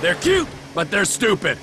They're cute, but they're stupid.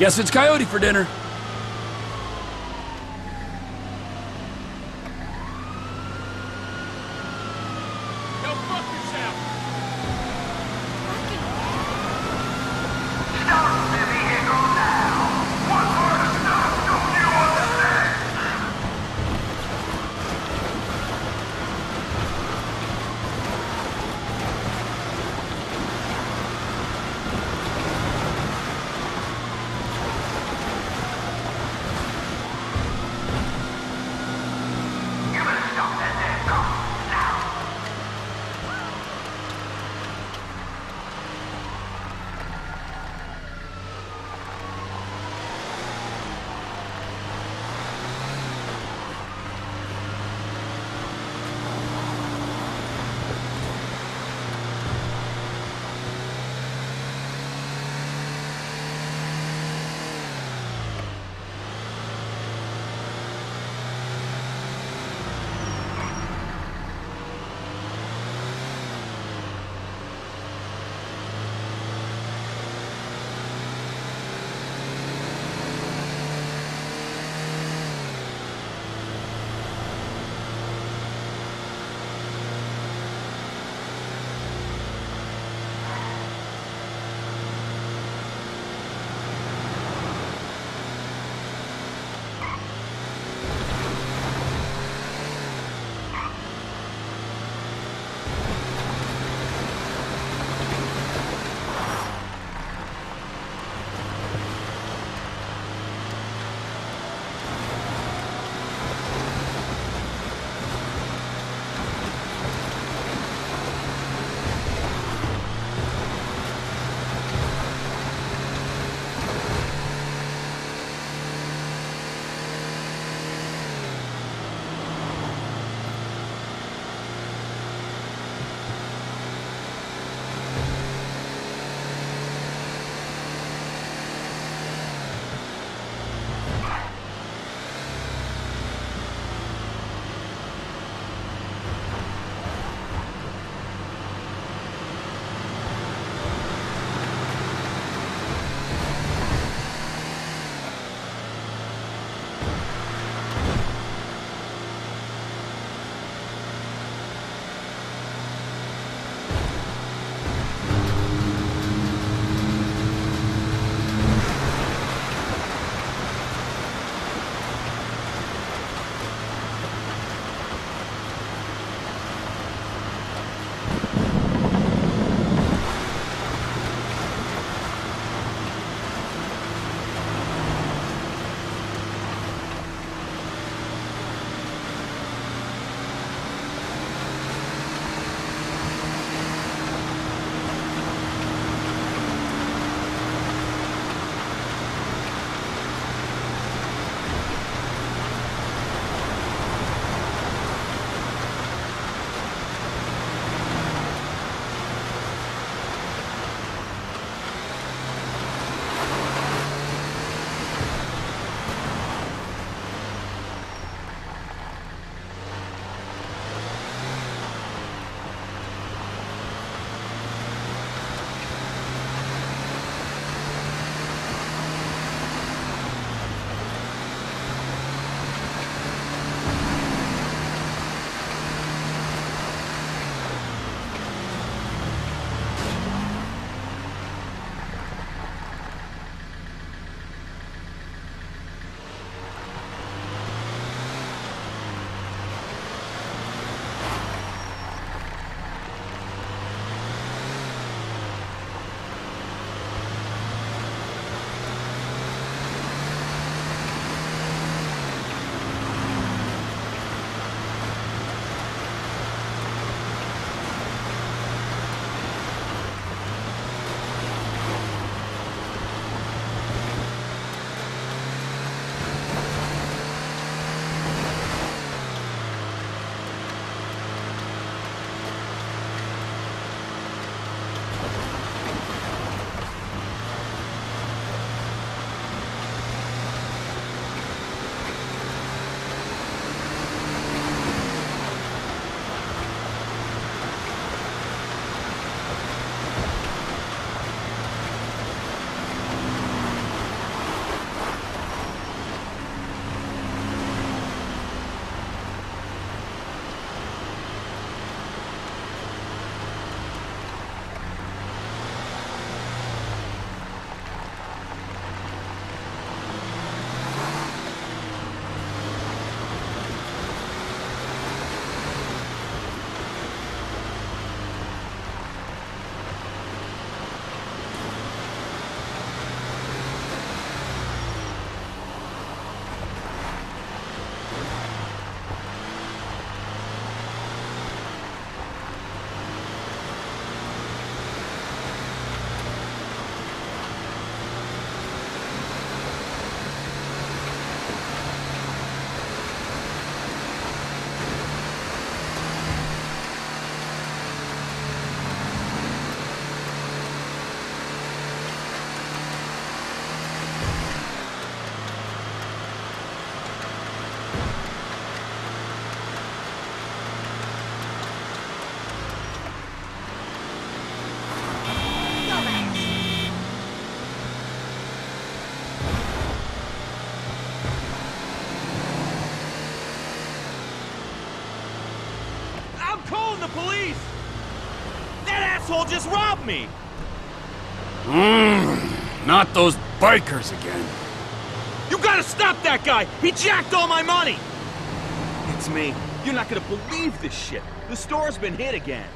Guess it's coyote for dinner. Asshole just robbed me! Mmm, not those bikers again. You gotta stop that guy! He jacked all my money! It's me. You're not gonna believe this shit. The store's been hit again.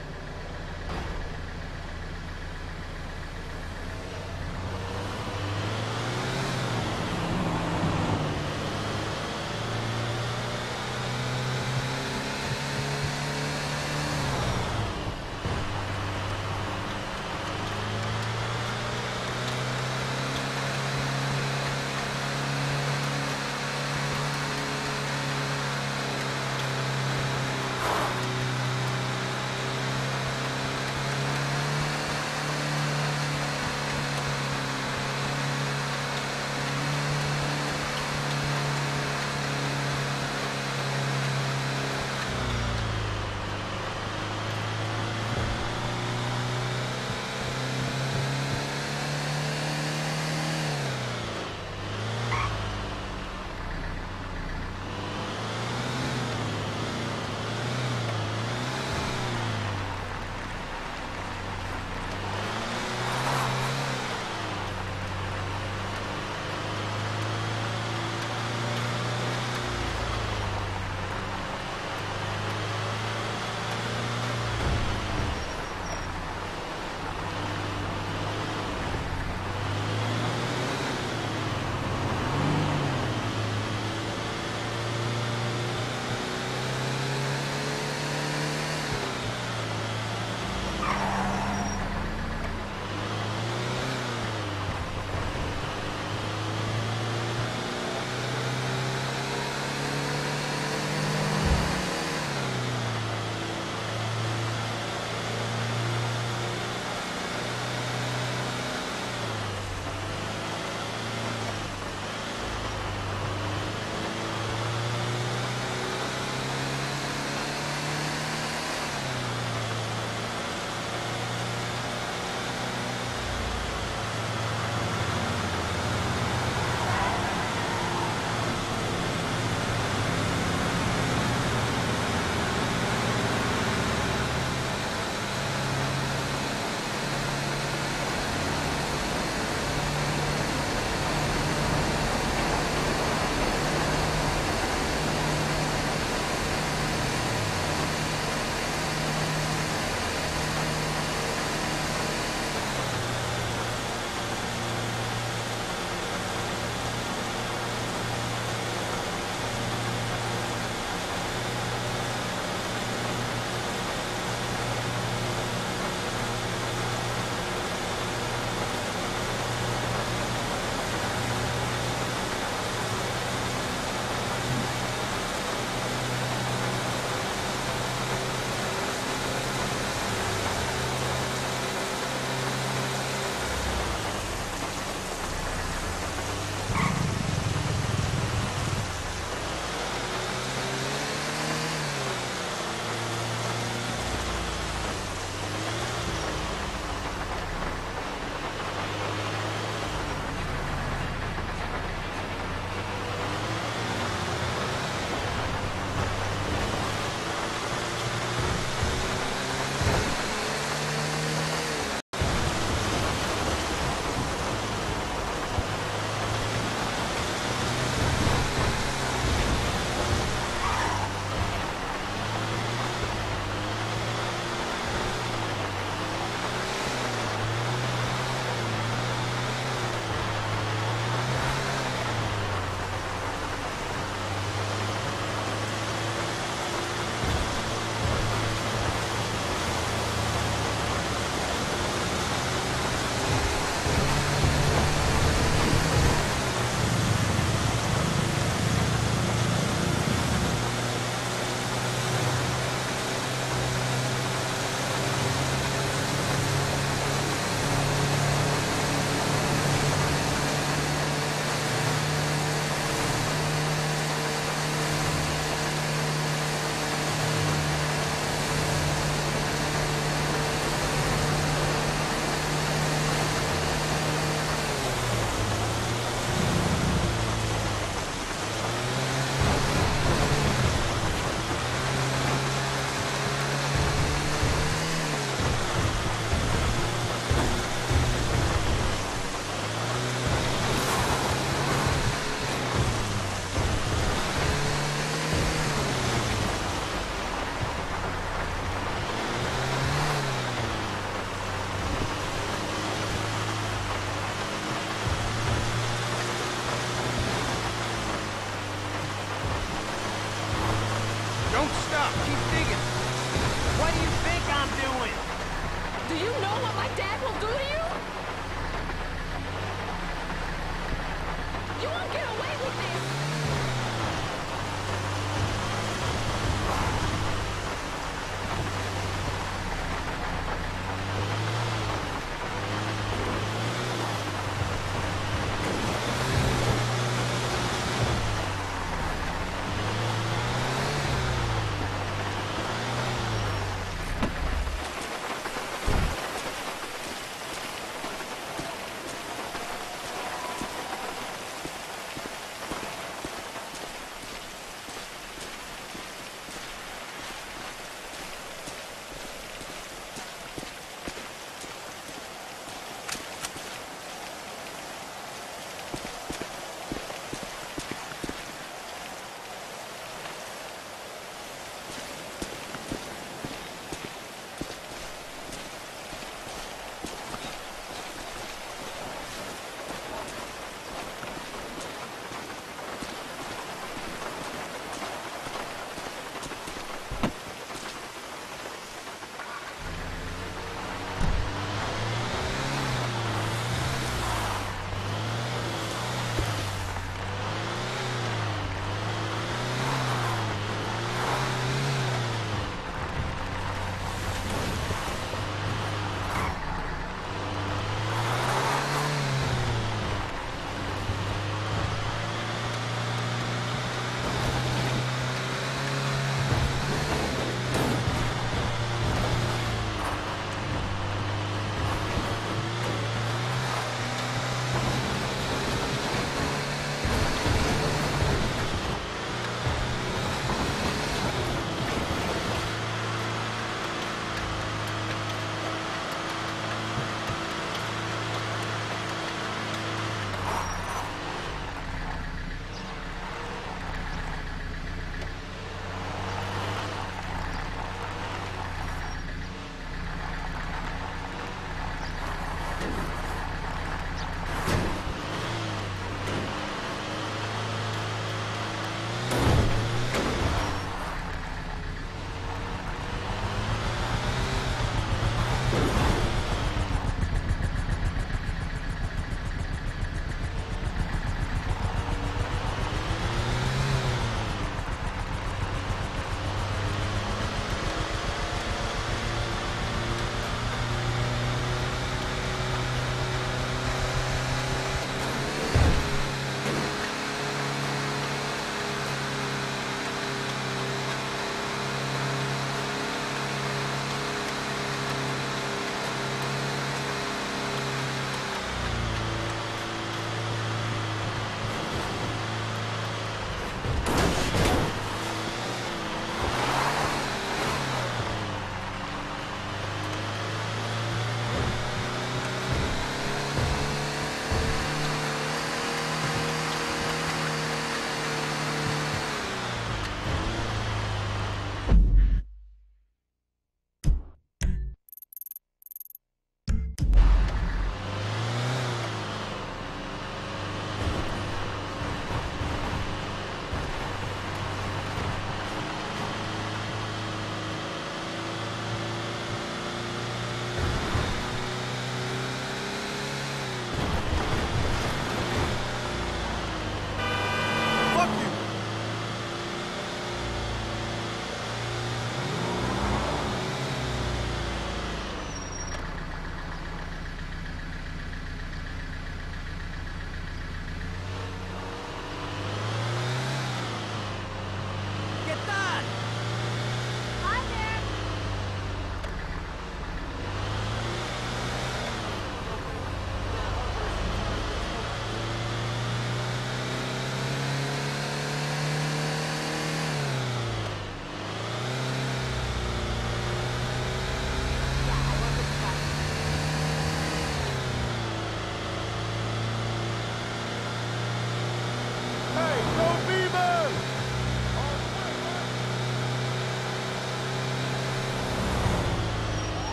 What do you think I'm doing? Do you know what my dad will do to? You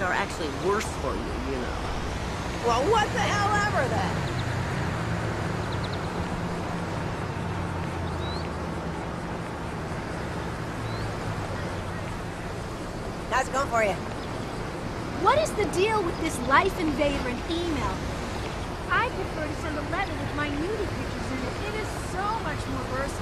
starters are actually worse for you, you know. Well, what the hell ever then? How's it going for you? What is the deal with this Lifeinvader and email? I prefer to send a letter with my nudie pictures in it. It is so much more versatile.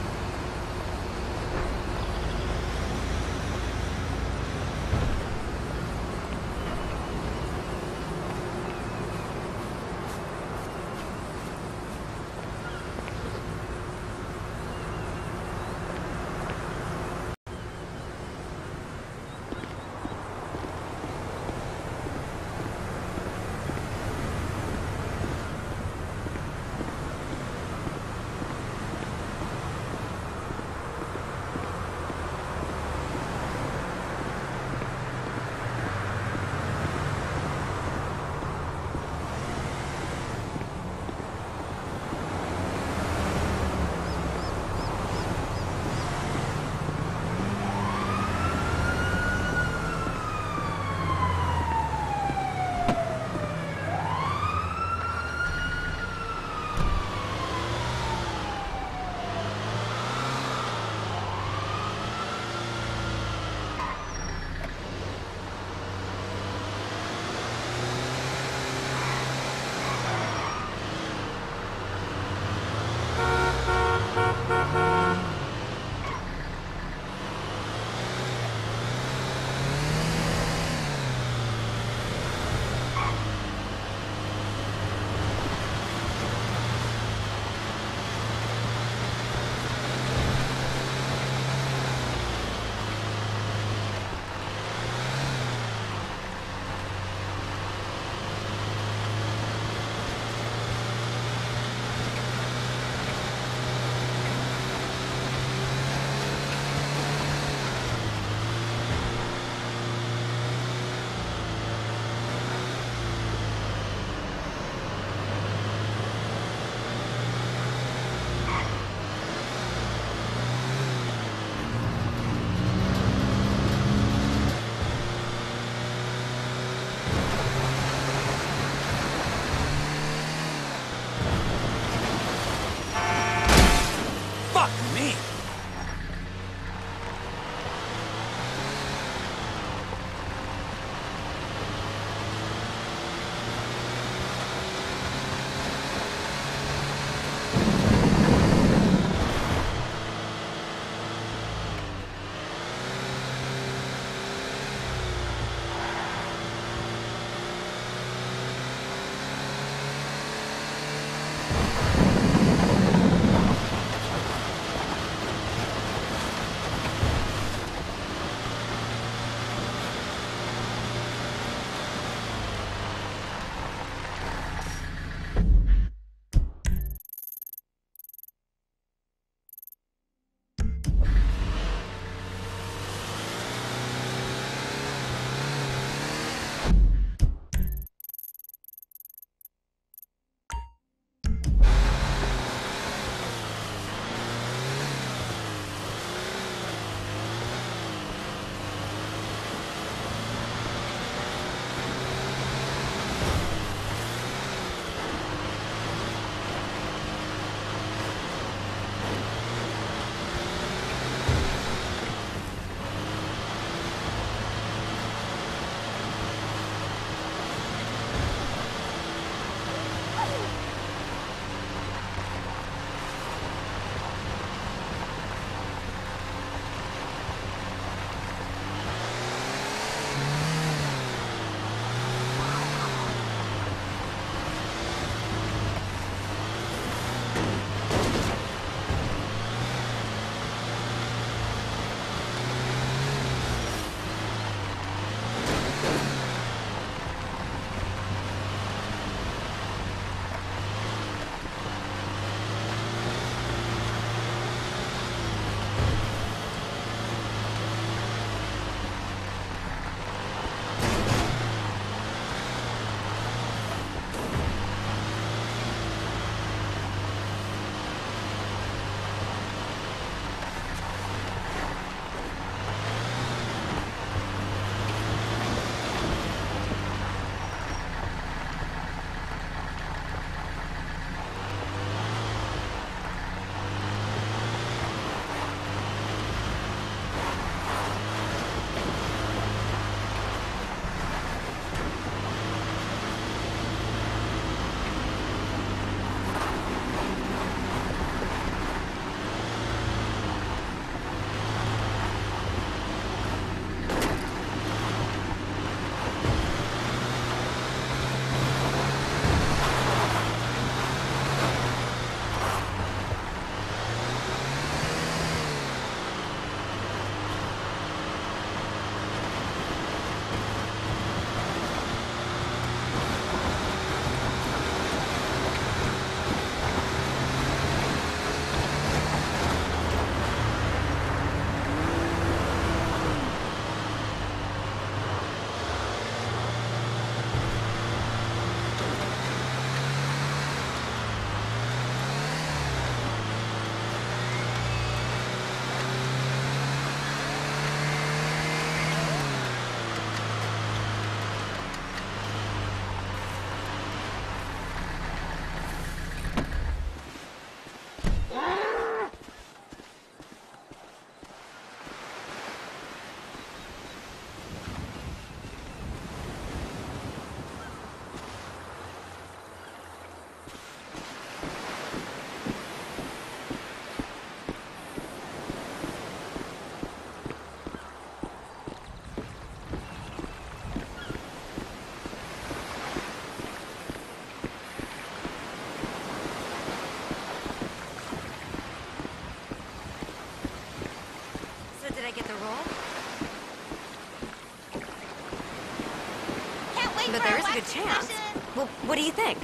Do you think?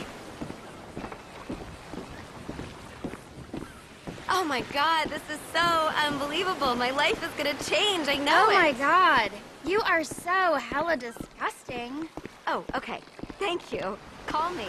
Oh my god, this is so unbelievable. My life is gonna change. I know oh it. my god. You are so hella disgusting. Oh, okay. Thank you. Call me.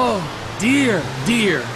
Oh, dear, dear.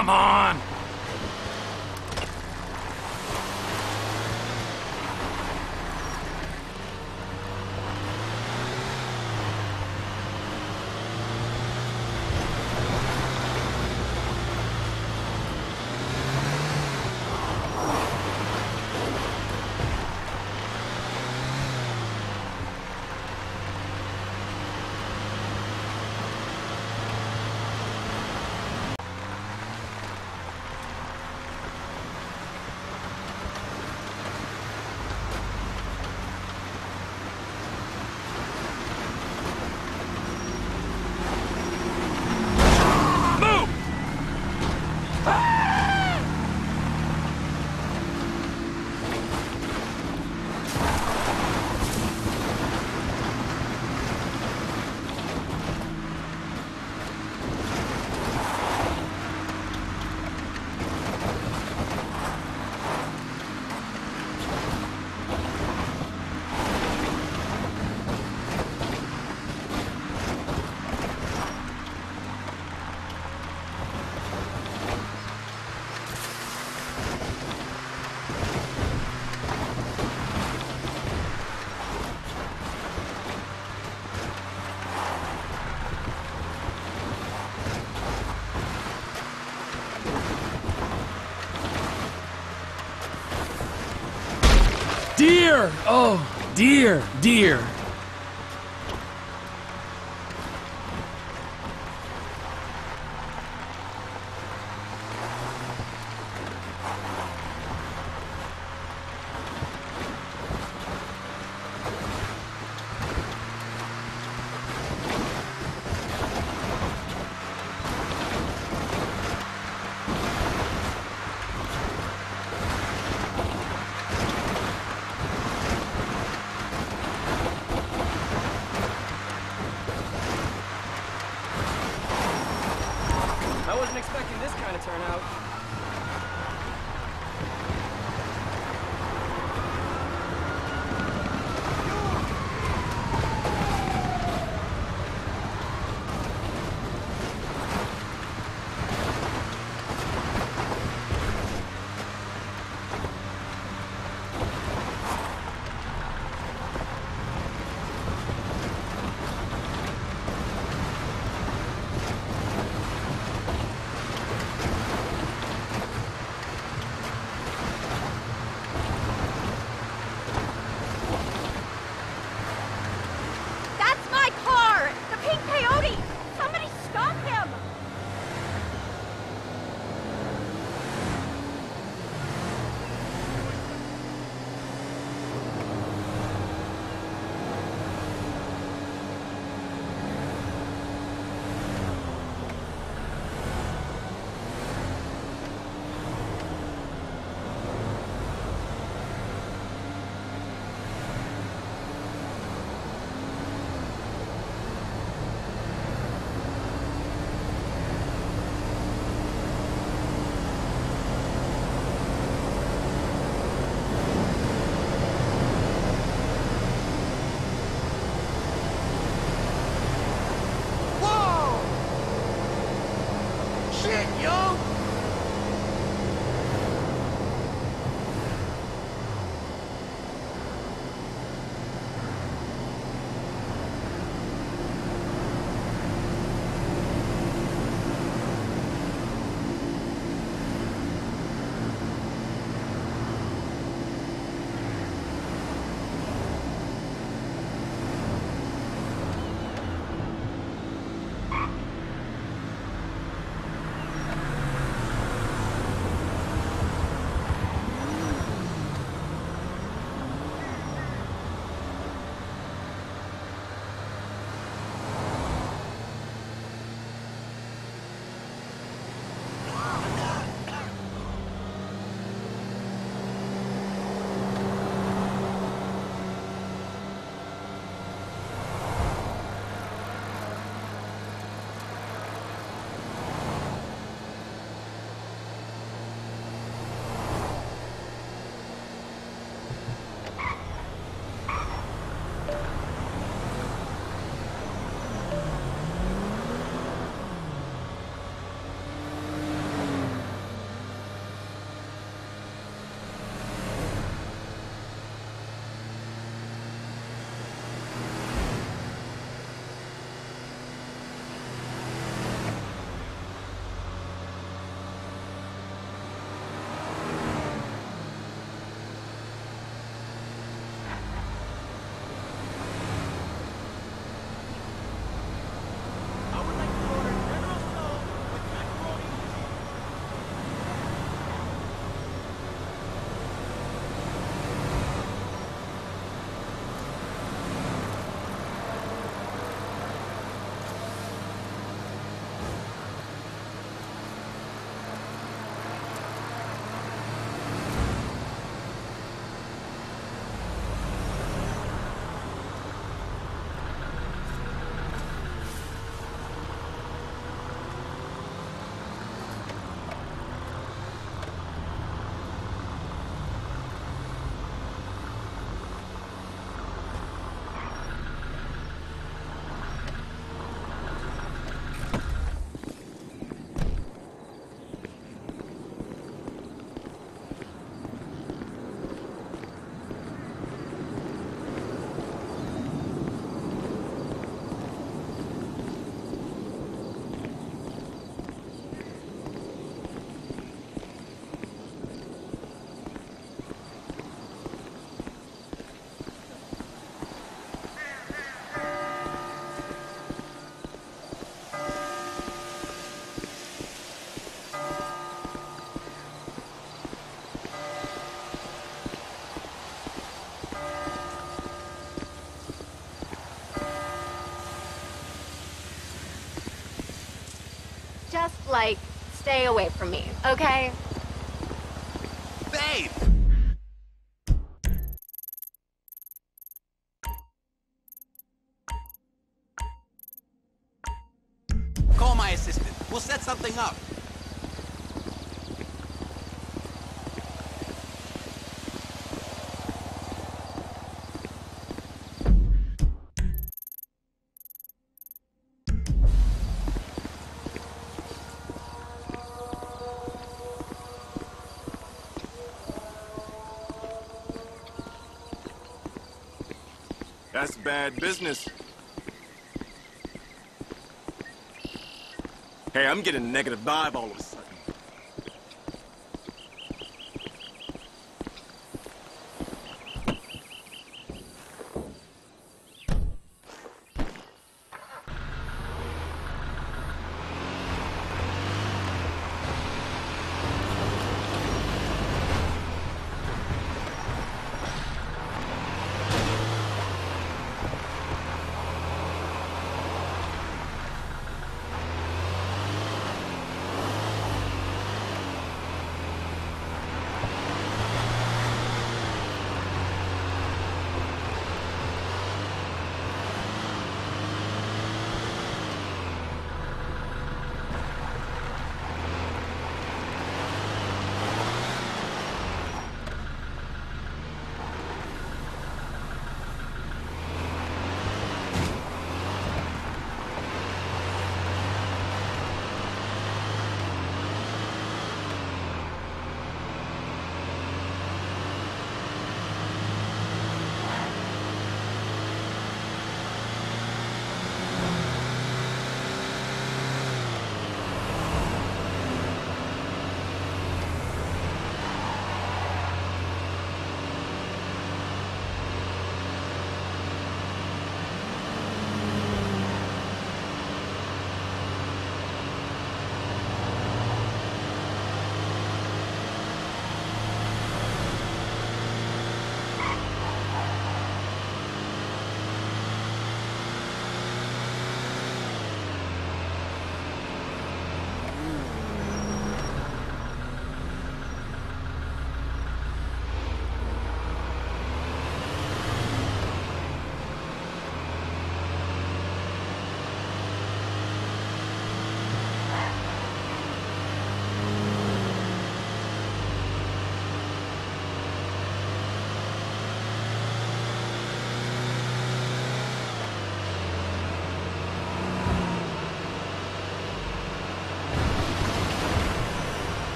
Come on! Oh, dear, dear. Just, like, stay away from me, okay? That's bad business. Hey, I'm getting a negative vibe all of a sudden.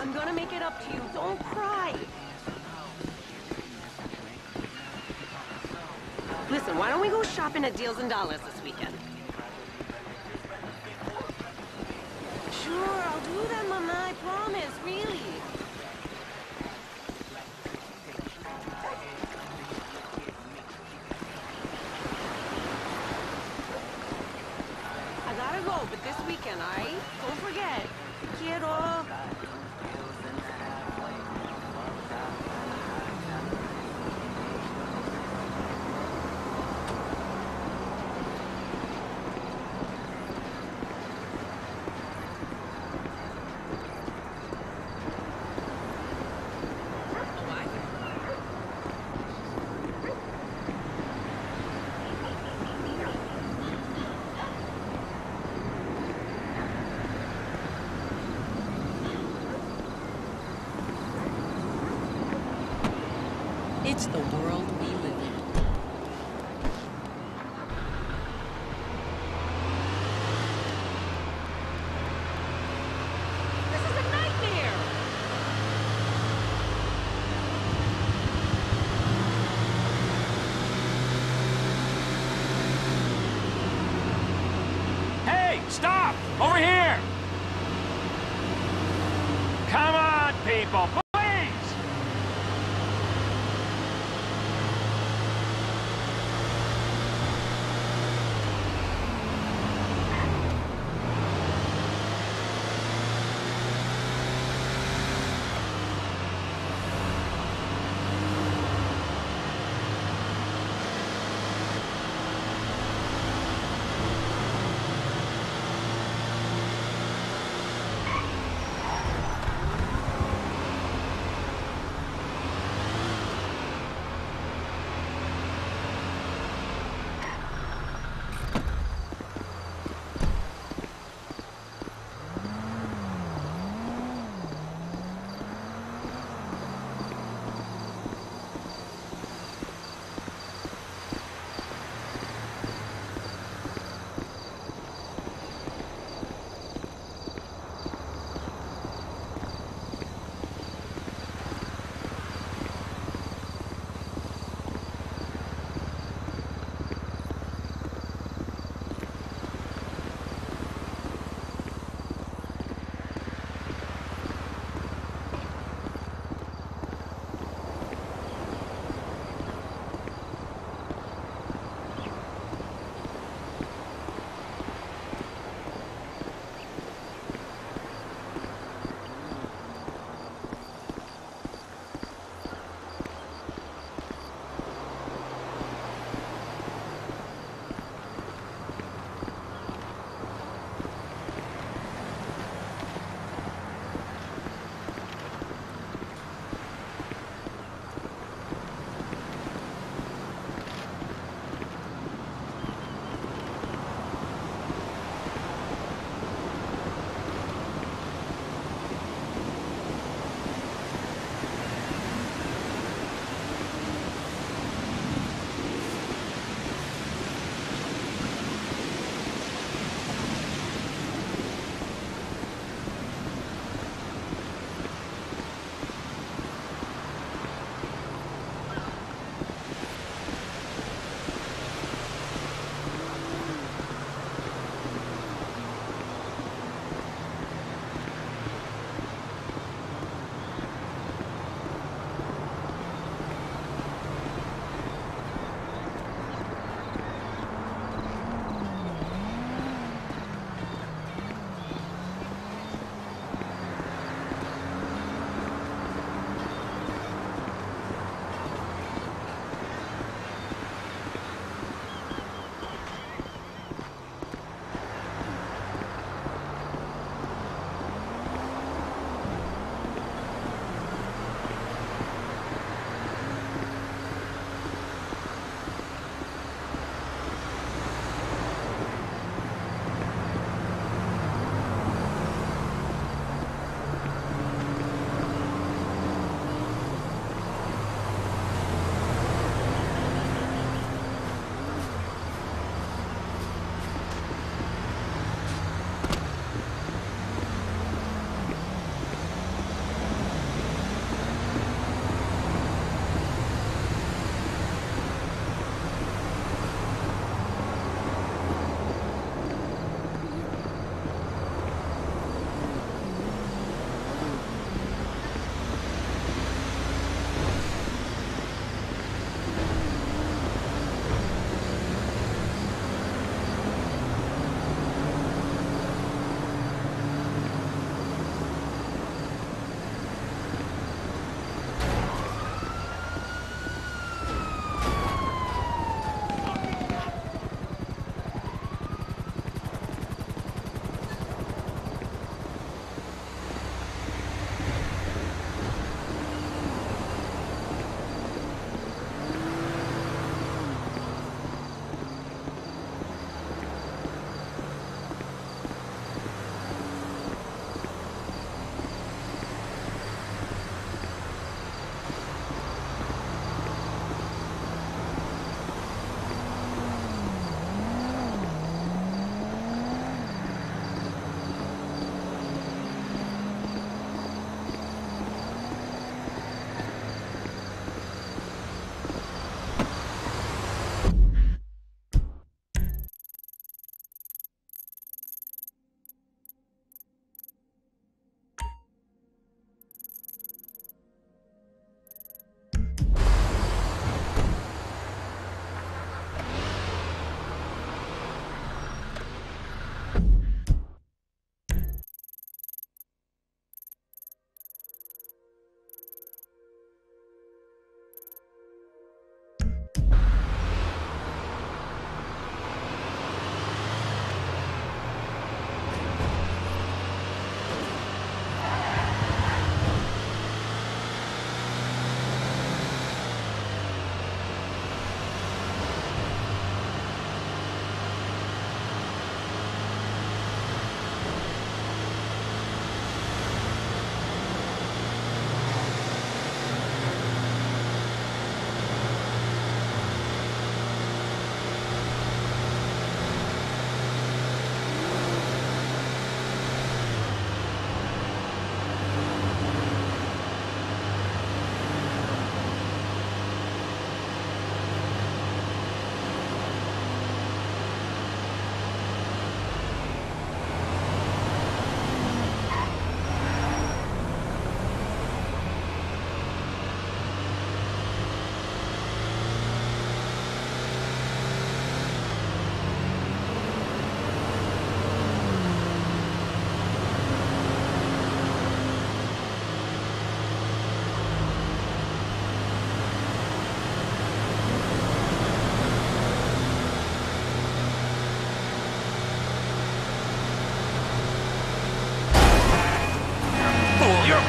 I'm gonna make it up to you. Don't cry. Listen, why don't we go shopping at Deals and Dollars this weekend?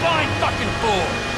flying fucking fool!